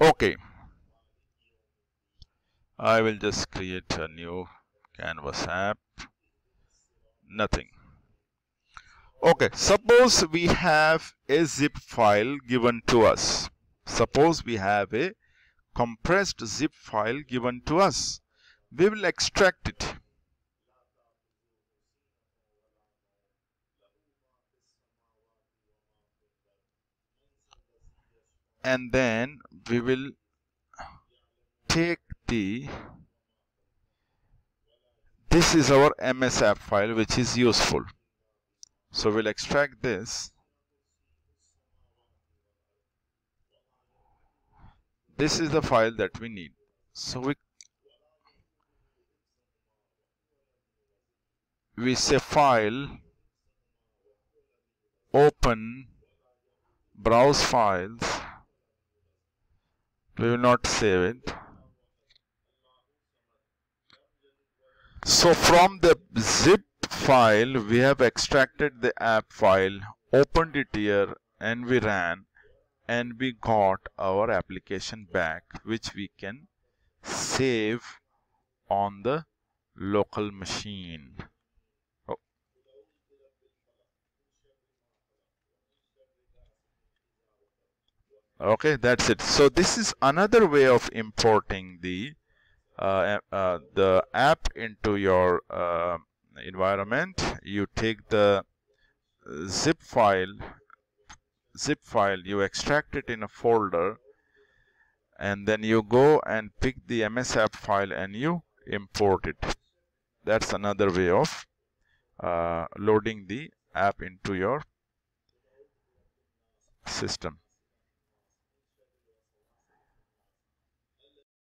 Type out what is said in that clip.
okay. I will just create a new canvas app. Nothing. Okay suppose we have a zip file given to us. Suppose we have a compressed zip file given to us. We will extract it and then we will take the this is our MS app file which is useful. So we'll extract this. This is the file that we need. So we we say file open browse files we will not save it. So from the zip file we have extracted the app file opened it here and we ran and we got our application back which we can save on the local machine okay that's it. So this is another way of importing the uh, uh, the app into your uh, environment. You take the zip file zip file you extract it in a folder and then you go and pick the MS app file and you import it. That's another way of uh, loading the app into your system